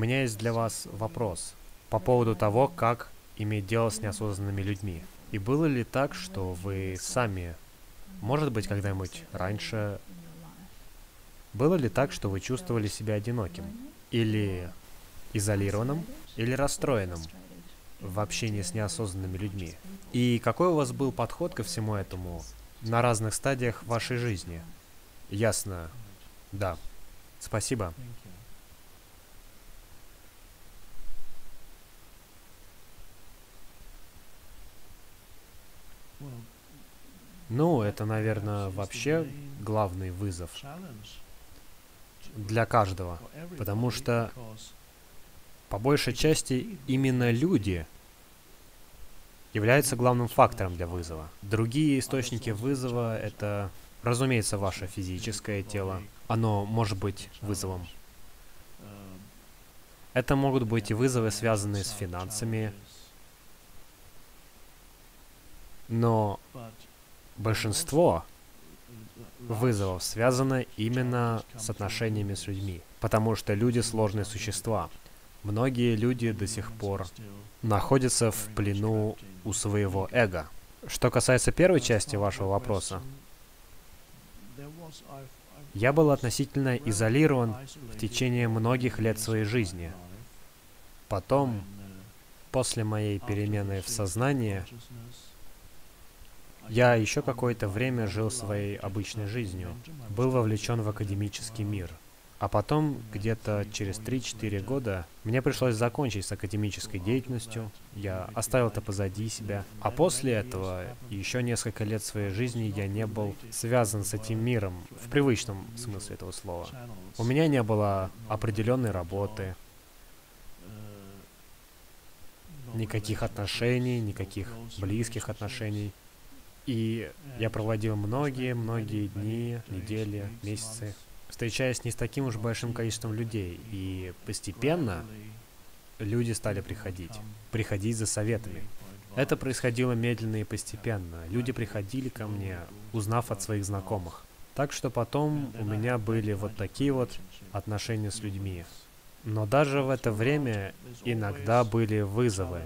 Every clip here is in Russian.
меня есть для вас вопрос по поводу того, как иметь дело с неосознанными людьми. И было ли так, что вы сами, может быть, когда-нибудь раньше, было ли так, что вы чувствовали себя одиноким? Или изолированным? Или расстроенным в общении с неосознанными людьми? И какой у вас был подход ко всему этому на разных стадиях вашей жизни? Ясно. Да. Спасибо. Ну, это, наверное, вообще главный вызов для каждого, потому что по большей части именно люди являются главным фактором для вызова. Другие источники вызова — это, разумеется, ваше физическое тело. Оно может быть вызовом. Это могут быть и вызовы, связанные с финансами, но большинство вызовов связано именно с отношениями с людьми, потому что люди сложные существа. Многие люди до сих пор находятся в плену у своего эго. Что касается первой части вашего вопроса, я был относительно изолирован в течение многих лет своей жизни. Потом, после моей перемены в сознании, я еще какое-то время жил своей обычной жизнью, был вовлечен в академический мир. А потом, где-то через 3-4 года, мне пришлось закончить с академической деятельностью, я оставил это позади себя. А после этого, еще несколько лет своей жизни я не был связан с этим миром, в привычном смысле этого слова. У меня не было определенной работы, никаких отношений, никаких близких отношений. И я проводил многие-многие дни, недели, месяцы, встречаясь не с таким уж большим количеством людей. И постепенно люди стали приходить, приходить за советами. Это происходило медленно и постепенно. Люди приходили ко мне, узнав от своих знакомых. Так что потом у меня были вот такие вот отношения с людьми. Но даже в это время иногда были вызовы.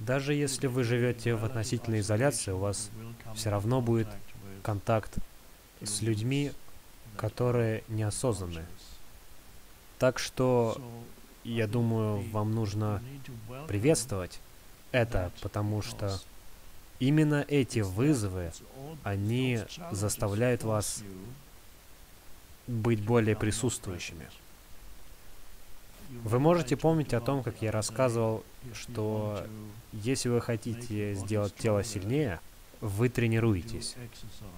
Даже если вы живете в относительной изоляции, у вас все равно будет контакт с людьми, которые неосознанны. Так что, я думаю, вам нужно приветствовать это, потому что именно эти вызовы, они заставляют вас быть более присутствующими. Вы можете помнить о том, как я рассказывал, что если вы хотите сделать тело сильнее, вы тренируетесь.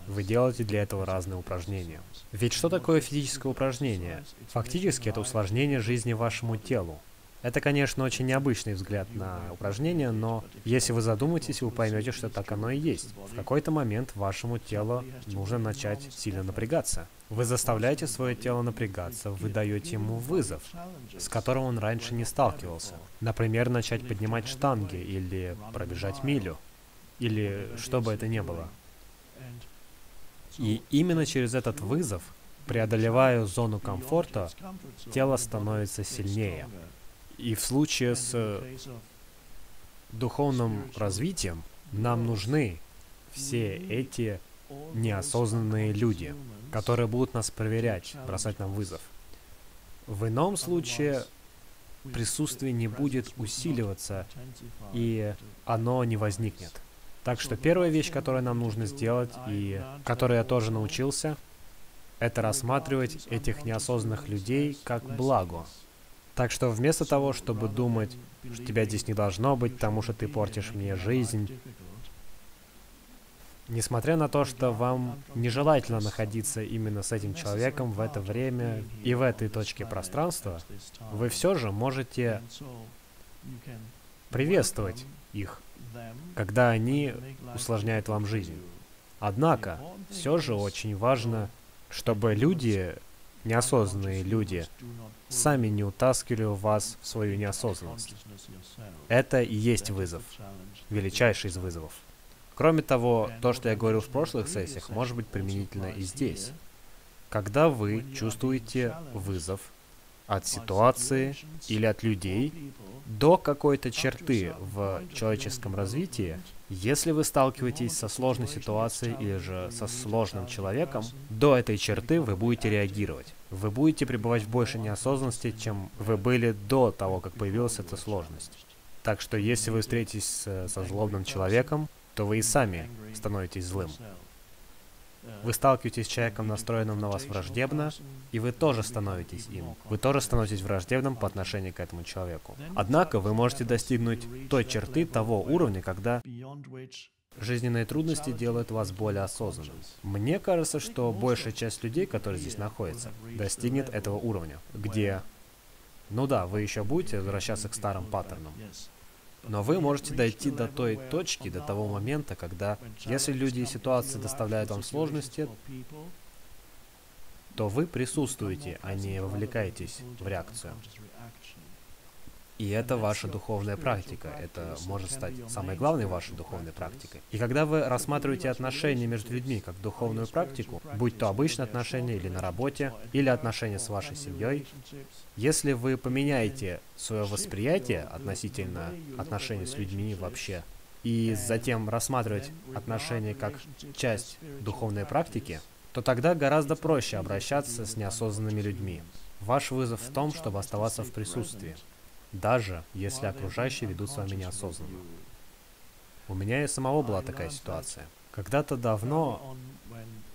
Вы делаете для этого разные упражнения. Ведь что такое физическое упражнение? Фактически это усложнение жизни вашему телу. Это, конечно, очень необычный взгляд на упражнение, но если вы задумаетесь, вы поймете, что так оно и есть. В какой-то момент вашему телу нужно начать сильно напрягаться. Вы заставляете свое тело напрягаться, вы даете ему вызов, с которым он раньше не сталкивался. Например, начать поднимать штанги или пробежать милю, или что бы это ни было. И именно через этот вызов, преодолевая зону комфорта, тело становится сильнее. И в случае с э, духовным развитием нам нужны все эти неосознанные люди, которые будут нас проверять, бросать нам вызов. В ином случае присутствие не будет усиливаться, и оно не возникнет. Так что первая вещь, которую нам нужно сделать, и которой я тоже научился, это рассматривать этих неосознанных людей как благо, так что вместо того, чтобы думать, что тебя здесь не должно быть, потому что ты портишь мне жизнь, несмотря на то, что вам нежелательно находиться именно с этим человеком в это время и в этой точке пространства, вы все же можете приветствовать их, когда они усложняют вам жизнь. Однако, все же очень важно, чтобы люди неосознанные люди сами не утаскивали вас в свою неосознанность. Это и есть вызов, величайший из вызовов. Кроме того, то, что я говорил в прошлых сессиях, может быть применительно и здесь. Когда вы чувствуете вызов, от ситуации или от людей до какой-то черты в человеческом развитии, если вы сталкиваетесь со сложной ситуацией или же со сложным человеком, до этой черты вы будете реагировать. Вы будете пребывать в большей неосознанности, чем вы были до того, как появилась эта сложность. Так что если вы встретитесь со злобным человеком, то вы и сами становитесь злым. Вы сталкиваетесь с человеком, настроенным на вас враждебно, и вы тоже становитесь им. Вы тоже становитесь враждебным по отношению к этому человеку. Однако вы можете достигнуть той черты, того уровня, когда жизненные трудности делают вас более осознанным. Мне кажется, что большая часть людей, которые здесь находятся, достигнет этого уровня, где, ну да, вы еще будете возвращаться к старым паттернам, но вы можете дойти до той точки, до того момента, когда, если люди и ситуации доставляют вам сложности, то вы присутствуете, а не вовлекаетесь в реакцию. И это ваша духовная практика. Это может стать самой главной вашей духовной практикой. И когда вы рассматриваете отношения между людьми как духовную практику, будь то обычные отношения или на работе, или отношения с вашей семьей, если вы поменяете свое восприятие относительно отношений с людьми вообще, и затем рассматривать отношения как часть духовной практики, то тогда гораздо проще обращаться с неосознанными людьми. Ваш вызов в том, чтобы оставаться в присутствии даже если окружающие ведут с вами неосознанно. У меня и самого была такая ситуация. Когда-то давно,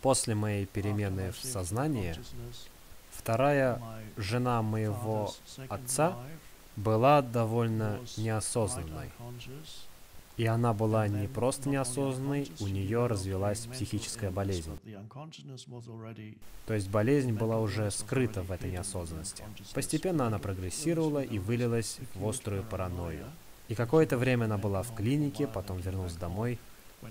после моей перемены в сознании, вторая жена моего отца была довольно неосознанной. И она была не просто неосознанной, у нее развилась психическая болезнь. То есть болезнь была уже скрыта в этой неосознанности. Постепенно она прогрессировала и вылилась в острую паранойю. И какое-то время она была в клинике, потом вернулась домой.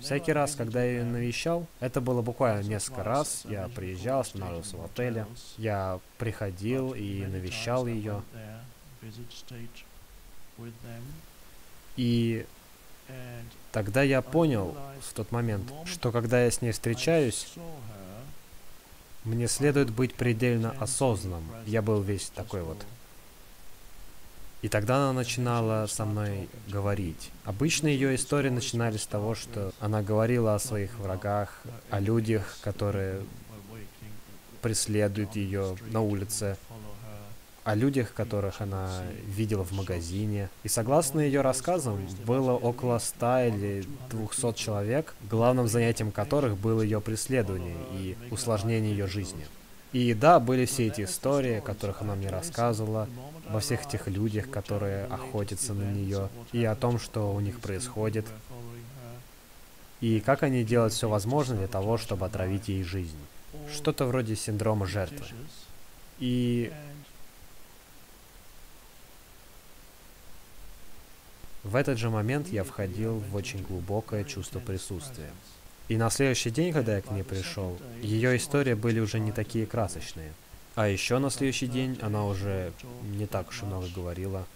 Всякий раз, когда я ее навещал, это было буквально несколько раз, я приезжал, останавливался в отеле, я приходил и навещал ее. И Тогда я понял в тот момент, что когда я с ней встречаюсь, мне следует быть предельно осознанным. Я был весь такой вот. И тогда она начинала со мной говорить. Обычно ее истории начинались с того, что она говорила о своих врагах, о людях, которые преследуют ее на улице, о людях, которых она видела в магазине. И согласно ее рассказам, было около 100 или 200 человек, главным занятием которых было ее преследование и усложнение ее жизни. И да, были все эти истории, о которых она мне рассказывала, обо всех этих людях, которые охотятся на нее, и о том, что у них происходит, и как они делают все возможное для того, чтобы отравить ей жизнь. Что-то вроде синдрома жертвы. И В этот же момент я входил в очень глубокое чувство присутствия. И на следующий день, когда я к ней пришел, ее истории были уже не такие красочные. А еще на следующий день она уже не так уж и много говорила.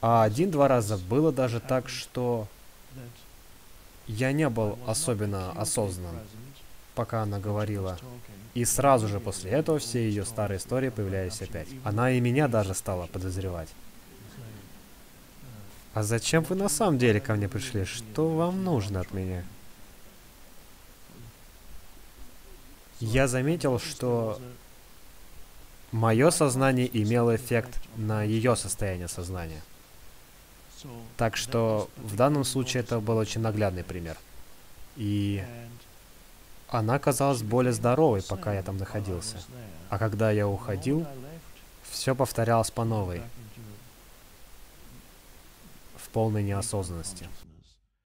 А один-два раза было даже так, что я не был особенно осознан, пока она говорила. И сразу же после этого все ее старые истории появлялись опять. Она и меня даже стала подозревать. А зачем вы на самом деле ко мне пришли? Что вам нужно от меня? Я заметил, что мое сознание имело эффект на ее состояние сознания. Так что в данном случае это был очень наглядный пример. И она казалась более здоровой, пока я там находился. А когда я уходил, все повторялось по новой, в полной неосознанности.